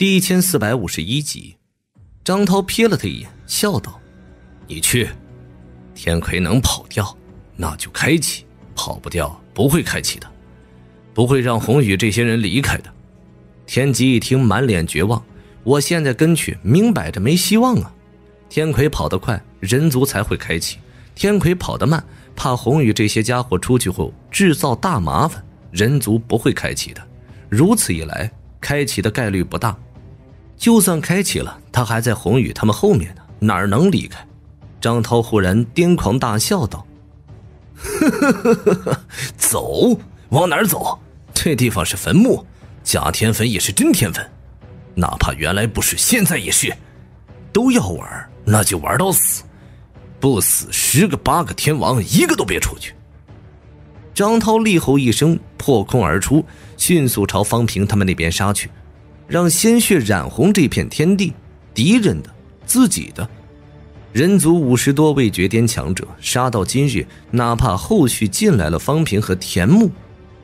第一千四百五十一集，张涛瞥了他一眼，笑道：“你去，天魁能跑掉，那就开启；跑不掉，不会开启的，不会让红宇这些人离开的。”天机一听，满脸绝望：“我现在跟去，明摆着没希望啊！天魁跑得快，人族才会开启；天魁跑得慢，怕红宇这些家伙出去后制造大麻烦，人族不会开启的。如此一来，开启的概率不大。”就算开启了，他还在红宇他们后面呢，哪能离开？张涛忽然癫狂大笑道：“呵呵呵呵走，往哪儿走？这地方是坟墓，假天坟也是真天坟，哪怕原来不是，现在也是。都要玩，那就玩到死，不死十个八个天王一个都别出去。”张涛厉吼一声，破空而出，迅速朝方平他们那边杀去。让鲜血染红这片天地，敌人的、自己的，人族五十多位绝巅强者杀到今日，哪怕后续进来了方平和田木，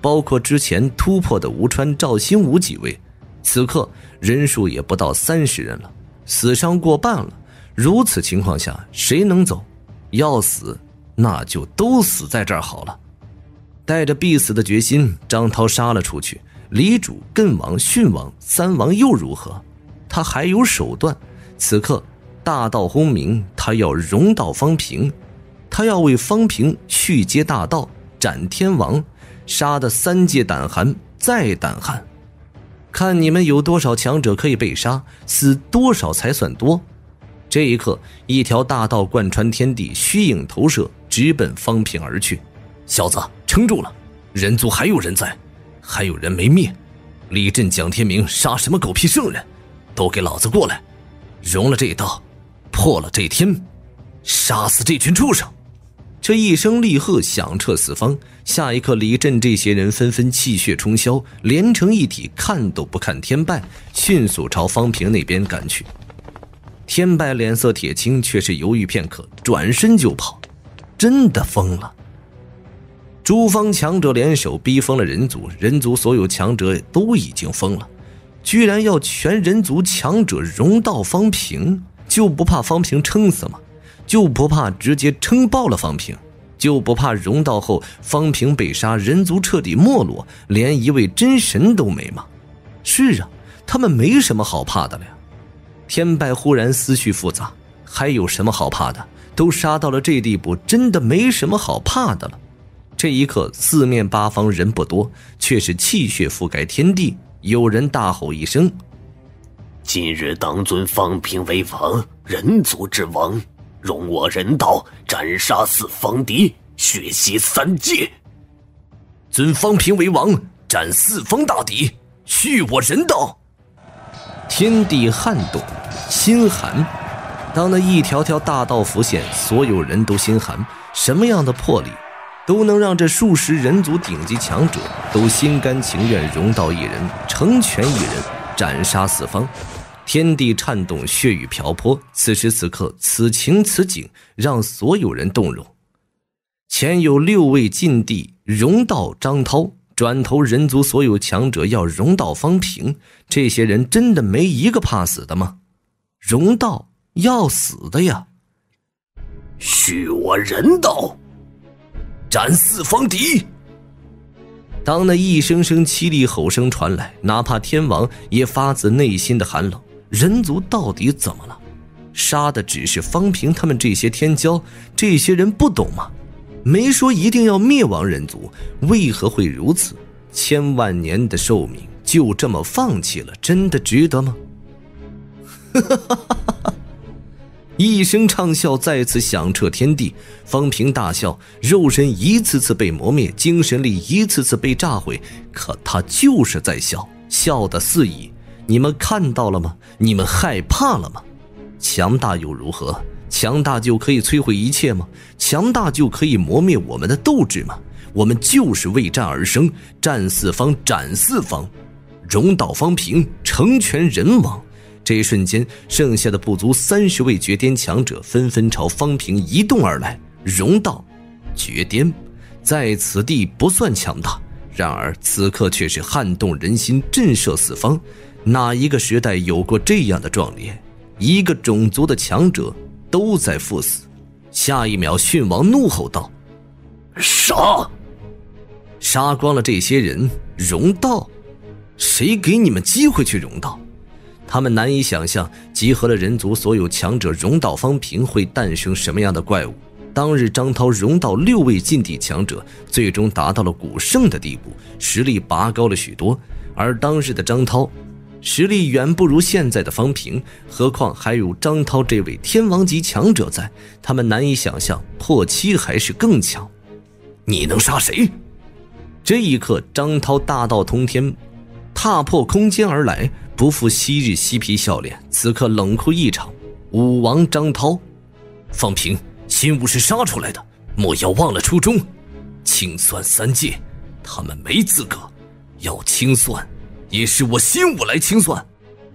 包括之前突破的吴川、赵新武几位，此刻人数也不到三十人了，死伤过半了。如此情况下，谁能走？要死，那就都死在这儿好了。带着必死的决心，张涛杀了出去。李主、艮王、殉王三王又如何？他还有手段。此刻大道轰鸣，他要容道方平，他要为方平续接大道，斩天王，杀得三界胆寒再胆寒。看你们有多少强者可以被杀，死多少才算多。这一刻，一条大道贯穿天地，虚影投射，直奔方平而去。小子，撑住了，人族还有人在。还有人没灭，李振、蒋天明杀什么狗屁圣人？都给老子过来！融了这道，破了这天，杀死这群畜生！这一声厉喝响彻四方。下一刻，李振这些人纷纷气血冲霄，连成一体，看都不看天败，迅速朝方平那边赶去。天败脸色铁青，却是犹豫片刻，转身就跑。真的疯了！诸方强者联手逼疯了人族，人族所有强者都已经疯了，居然要全人族强者融到方平，就不怕方平撑死吗？就不怕直接撑爆了方平？就不怕融到后方平被杀，人族彻底没落，连一位真神都没吗？是啊，他们没什么好怕的了呀。天败忽然思绪复杂，还有什么好怕的？都杀到了这地步，真的没什么好怕的了。这一刻，四面八方人不多，却是气血覆盖天地。有人大吼一声：“今日当尊方平为王，人族之王，容我人道斩杀四方敌，血洗三界。尊方平为王，斩四方大敌，续我人道。”天地撼动，心寒。当那一条条大道浮现，所有人都心寒。什么样的魄力？都能让这数十人族顶级强者都心甘情愿融到一人，成全一人，斩杀四方，天地颤动，血雨瓢泼。此时此刻，此情此景，让所有人动容。前有六位禁地融道张涛，转头人族所有强者要融道方平，这些人真的没一个怕死的吗？融道要死的呀！许我人道！斩四方敌！当那一声声凄厉吼声传来，哪怕天王也发自内心的寒冷。人族到底怎么了？杀的只是方平他们这些天骄，这些人不懂吗？没说一定要灭亡人族，为何会如此？千万年的寿命就这么放弃了，真的值得吗？哈哈哈哈哈！一声畅笑再次响彻天地，方平大笑，肉身一次次被磨灭，精神力一次次被炸毁，可他就是在笑，笑得肆意。你们看到了吗？你们害怕了吗？强大又如何？强大就可以摧毁一切吗？强大就可以磨灭我们的斗志吗？我们就是为战而生，战四方，斩四方，容道方平，成全人王。这一瞬间，剩下的不足三十位绝巅强者纷纷朝方平移动而来。容道，绝巅，在此地不算强大，然而此刻却是撼动人心，震慑四方。哪一个时代有过这样的壮烈？一个种族的强者都在赴死。下一秒，殉王怒吼道：“杀！杀光了这些人！容道，谁给你们机会去容道？”他们难以想象，集合了人族所有强者容道方平会诞生什么样的怪物。当日张涛容道六位禁地强者，最终达到了古圣的地步，实力拔高了许多。而当日的张涛，实力远不如现在的方平，何况还有张涛这位天王级强者在，他们难以想象破七还是更强。你能杀谁？这一刻，张涛大道通天，踏破空间而来。不复昔日嬉皮笑脸，此刻冷酷异常。武王张涛，方平，新武是杀出来的，莫要忘了初衷。清算三界，他们没资格。要清算，也是我新武来清算。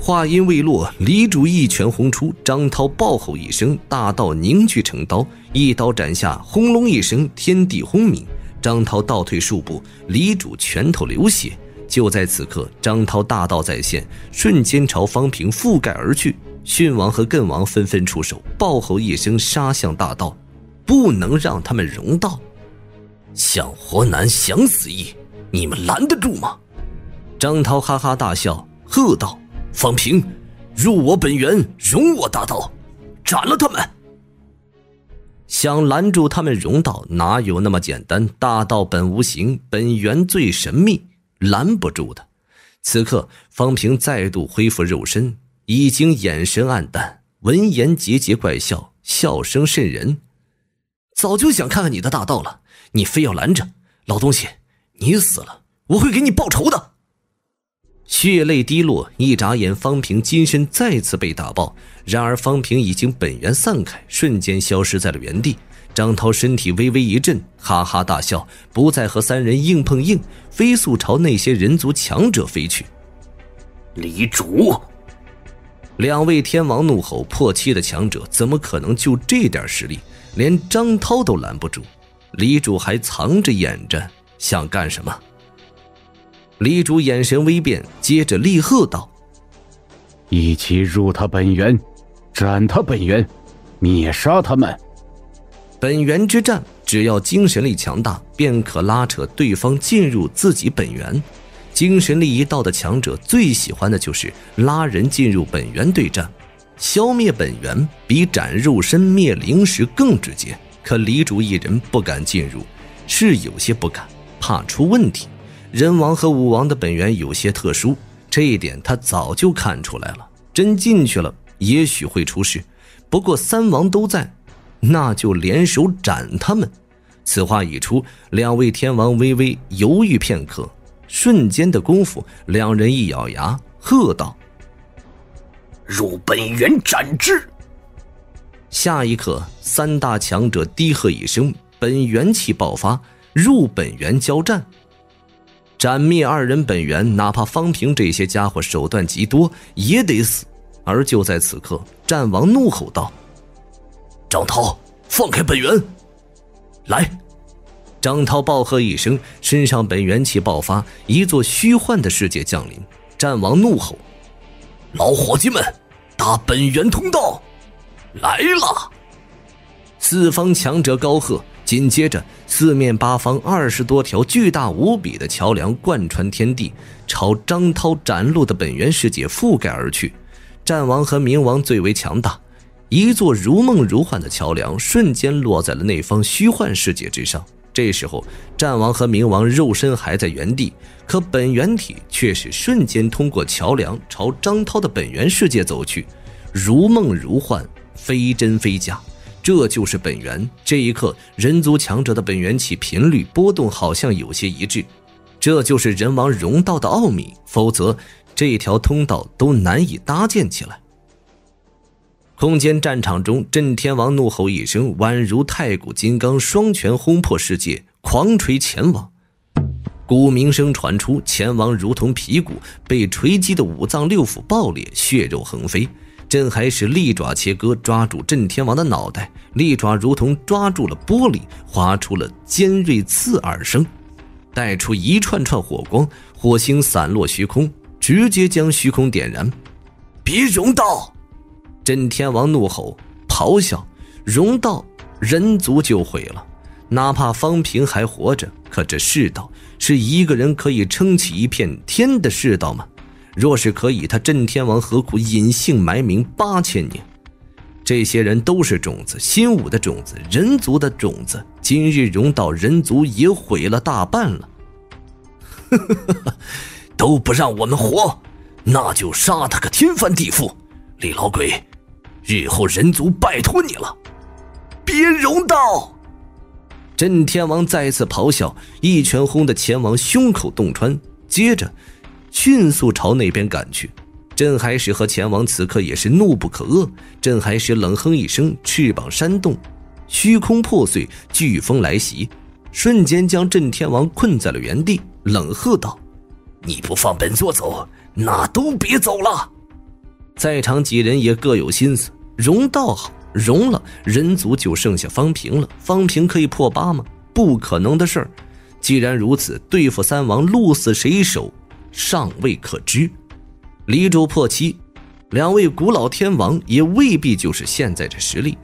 话音未落，李主一拳轰出，张涛暴吼一声，大道凝聚成刀，一刀斩下，轰隆一声，天地轰鸣。张涛倒退数步，李主拳头流血。就在此刻，张涛大道再现，瞬间朝方平覆盖而去。殉王和艮王纷纷出手，暴吼一声，杀向大道，不能让他们容道。想活难，想死易，你们拦得住吗？张涛哈哈大笑，喝道：“方平，入我本源，容我大道，斩了他们！”想拦住他们容道，哪有那么简单？大道本无形，本源最神秘。拦不住的。此刻，方平再度恢复肉身，已经眼神暗淡，闻言桀桀怪笑，笑声渗人。早就想看看你的大道了，你非要拦着，老东西，你死了，我会给你报仇的。血泪滴落，一眨眼，方平金身再次被打爆。然而，方平已经本源散开，瞬间消失在了原地。张涛身体微微一震，哈哈大笑，不再和三人硬碰硬，飞速朝那些人族强者飞去。李主，两位天王怒吼：“破七的强者怎么可能就这点实力？连张涛都拦不住。”李主还藏着掩着，想干什么？李主眼神微变，接着厉喝道：“一起入他本源，斩他本源，灭杀他们！”本源之战，只要精神力强大，便可拉扯对方进入自己本源。精神力一到的强者，最喜欢的就是拉人进入本源对战。消灭本源比斩肉身灭灵石更直接。可李主一人不敢进入，是有些不敢，怕出问题。人王和武王的本源有些特殊，这一点他早就看出来了。真进去了，也许会出事。不过三王都在。那就联手斩他们。此话一出，两位天王微微犹豫片刻，瞬间的功夫，两人一咬牙，喝道：“入本源斩之！”下一刻，三大强者低喝一声，本源气爆发，入本源交战，斩灭二人本源。哪怕方平这些家伙手段极多，也得死。而就在此刻，战王怒吼道。张涛，放开本源！来！张涛暴喝一声，身上本源气爆发，一座虚幻的世界降临。战王怒吼：“老伙计们，打本源通道！”来了！四方强者高喝，紧接着，四面八方二十多条巨大无比的桥梁贯穿天地，朝张涛展露的本源世界覆盖而去。战王和冥王最为强大。一座如梦如幻的桥梁瞬间落在了那方虚幻世界之上。这时候，战王和冥王肉身还在原地，可本源体却是瞬间通过桥梁朝张涛的本源世界走去，如梦如幻，非真非假。这就是本源。这一刻，人族强者的本源气频率波动好像有些一致，这就是人王融道的奥秘，否则这条通道都难以搭建起来。空间战场中，震天王怒吼一声，宛如太古金刚，双拳轰破世界，狂锤前往。鼓鸣声传出，前王如同皮骨，被锤击的五脏六腑爆裂，血肉横飞。震海使利爪切割，抓住震天王的脑袋，利爪如同抓住了玻璃，划出了尖锐刺耳声，带出一串串火光，火星散落虚空。直接将虚空点燃。别融道！震天王怒吼，咆哮：“融道，人族就毁了。哪怕方平还活着，可这世道是一个人可以撑起一片天的世道吗？若是可以，他震天王何苦隐姓埋名八千年？这些人都是种子，新武的种子，人族的种子。今日融道，人族也毁了大半了。都不让我们活，那就杀他个天翻地覆！李老鬼，日后人族拜托你了，别荣道！震天王再次咆哮，一拳轰的钱王胸口洞穿，接着迅速朝那边赶去。镇海使和钱王此刻也是怒不可遏。镇海使冷哼一声，翅膀扇动，虚空破碎，飓风来袭，瞬间将震天王困在了原地，冷喝道：“你不放本座走，那都别走了！”在场几人也各有心思，融道好，融了人族就剩下方平了。方平可以破八吗？不可能的事儿。既然如此，对付三王，鹿死谁手，尚未可知。黎州破七，两位古老天王也未必就是现在这实力。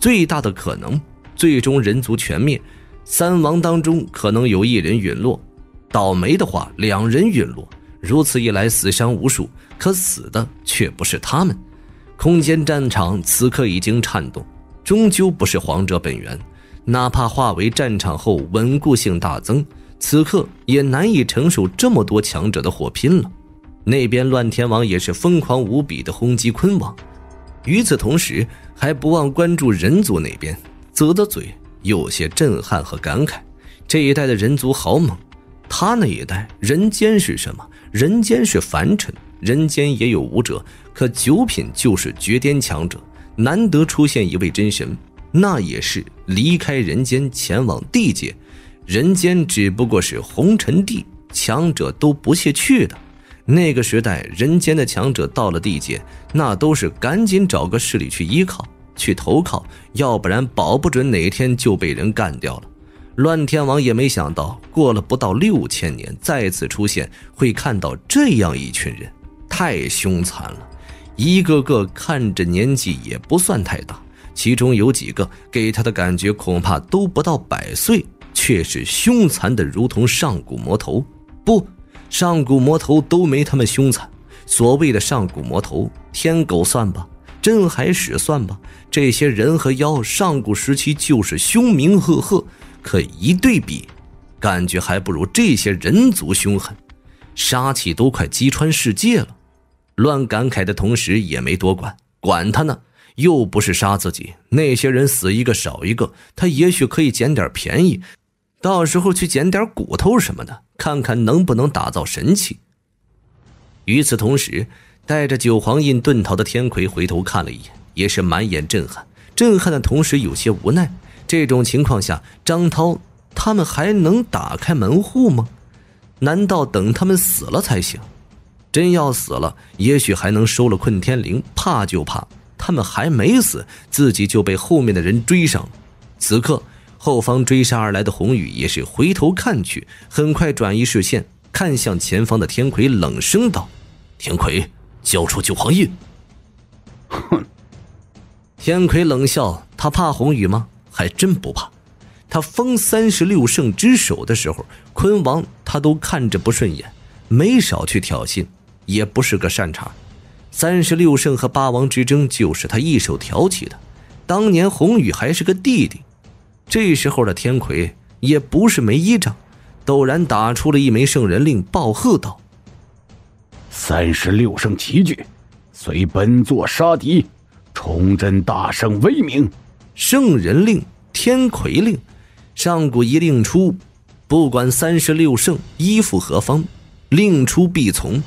最大的可能，最终人族全灭，三王当中可能有一人陨落。倒霉的话，两人陨落。如此一来，死伤无数，可死的却不是他们。空间战场此刻已经颤动，终究不是皇者本源。哪怕化为战场后稳固性大增，此刻也难以承受这么多强者的火拼了。那边乱天王也是疯狂无比的轰击坤王，与此同时还不忘关注人族那边，啧啧嘴，有些震撼和感慨。这一代的人族好猛，他那一代人间是什么？人间是凡尘，人间也有武者，可九品就是绝巅强者，难得出现一位真神，那也是离开人间前往地界，人间只不过是红尘地，强者都不屑去的。那个时代，人间的强者到了地界，那都是赶紧找个势力去依靠、去投靠，要不然保不准哪天就被人干掉了。乱天王也没想到，过了不到六千年，再次出现，会看到这样一群人，太凶残了。一个个看着年纪也不算太大，其中有几个给他的感觉恐怕都不到百岁，却是凶残的如同上古魔头。不。上古魔头都没他们凶残。所谓的上古魔头，天狗算吧，镇海使算吧，这些人和妖，上古时期就是凶名赫赫。可一对比，感觉还不如这些人族凶狠，杀气都快击穿世界了。乱感慨的同时，也没多管，管他呢，又不是杀自己。那些人死一个少一个，他也许可以捡点便宜。到时候去捡点骨头什么的，看看能不能打造神器。与此同时，带着九皇印遁逃的天魁回头看了一眼，也是满眼震撼。震撼的同时有些无奈。这种情况下，张涛他们还能打开门户吗？难道等他们死了才行？真要死了，也许还能收了困天灵。怕就怕他们还没死，自己就被后面的人追上了。此刻。后方追杀而来的红雨也是回头看去，很快转移视线，看向前方的天魁，冷声道：“天魁，交出九皇印。”哼！天魁冷笑，他怕红雨吗？还真不怕。他封三十六圣之首的时候，坤王他都看着不顺眼，没少去挑衅，也不是个善茬。三十六圣和八王之争就是他一手挑起的，当年宏宇还是个弟弟。这时候的天魁也不是没依仗，陡然打出了一枚圣人令，暴喝道：“三十六圣齐聚，随本座杀敌，崇祯大圣威名。”圣人令、天魁令，上古一令出，不管三十六圣依附何方，令出必从。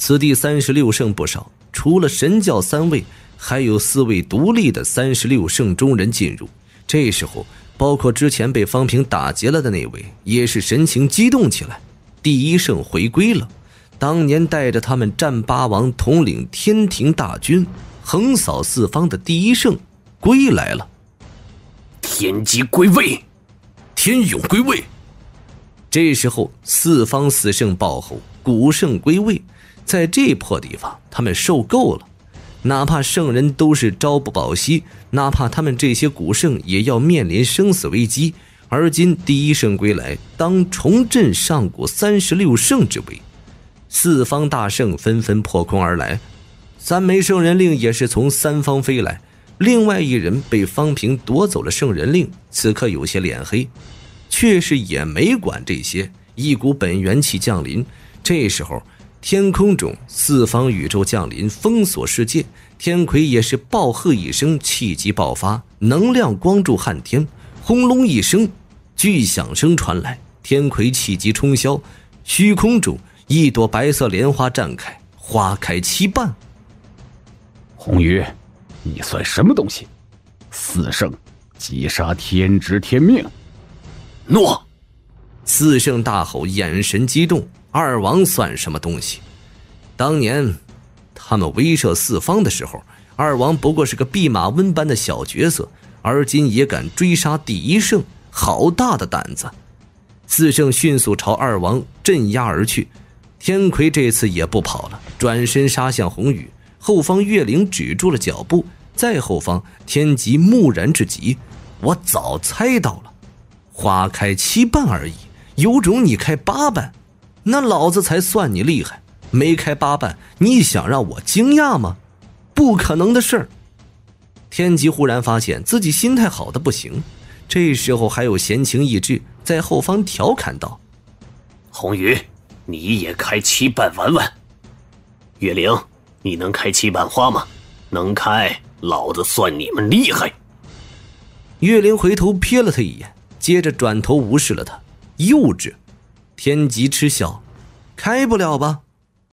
此地三十六圣不少，除了神教三位，还有四位独立的三十六圣中人进入。这时候。包括之前被方平打劫了的那位，也是神情激动起来。第一圣回归了，当年带着他们战八王，统领天庭大军，横扫四方的第一圣归来了。天机归位，天勇归位。这时候，四方四圣爆吼，古圣归位，在这破地方，他们受够了。哪怕圣人都是朝不保夕，哪怕他们这些古圣也要面临生死危机。而今第一圣归来，当重振上古三十六圣之威。四方大圣纷纷破空而来，三枚圣人令也是从三方飞来。另外一人被方平夺走了圣人令，此刻有些脸黑，却是也没管这些。一股本元气降临，这时候天空中四方宇宙降临，封锁世界。天魁也是暴喝一声，气急爆发，能量光柱撼天，轰隆一声，巨响声传来，天魁气急冲霄，虚空中。一朵白色莲花绽开，花开七瓣。红鱼，你算什么东西？四圣击杀天之天命。诺！四圣大吼，眼神激动。二王算什么东西？当年他们威慑四方的时候，二王不过是个弼马温般的小角色，而今也敢追杀第一圣，好大的胆子！四圣迅速朝二王镇压而去。天魁这次也不跑了，转身杀向红雨。后方月灵止住了脚步，再后方天极木然至极。我早猜到了，花开七瓣而已，有种你开八瓣，那老子才算你厉害。没开八瓣，你想让我惊讶吗？不可能的事儿。天极忽然发现自己心态好的不行，这时候还有闲情逸致，在后方调侃道：“红雨。”你也开七瓣玩玩，月灵，你能开七瓣花吗？能开，老子算你们厉害。月灵回头瞥了他一眼，接着转头无视了他。幼稚，天极嗤笑，开不了吧？